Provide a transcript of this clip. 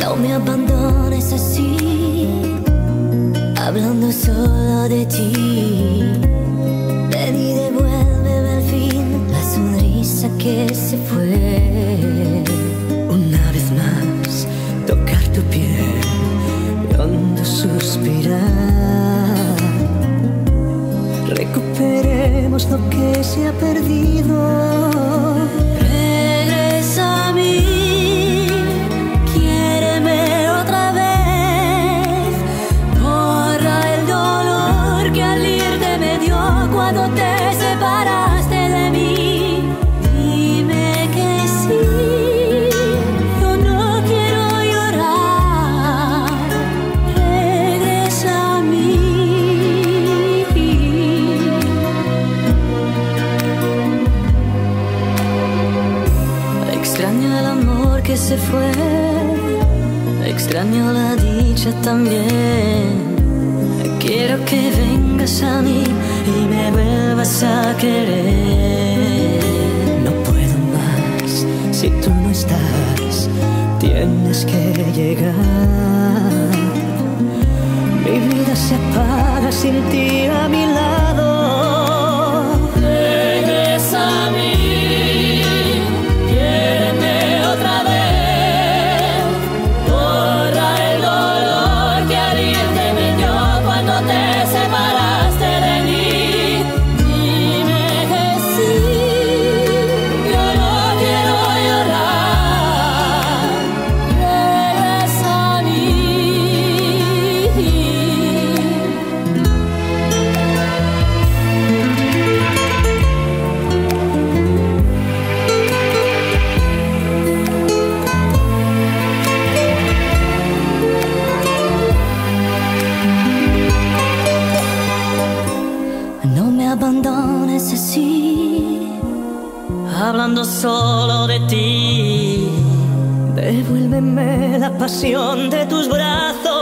No me abandones así, hablando solo de ti. Perdemos lo que se ha perdido. Fue, extraño la dicha también. Quiero que vengas a mí y me vuelvas a querer. No puedo más si tú no estás. Tienes que llegar. Mi vida se apaga abandones así, hablando solo de ti. Devuélveme la pasión de tus brazos.